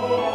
Oh.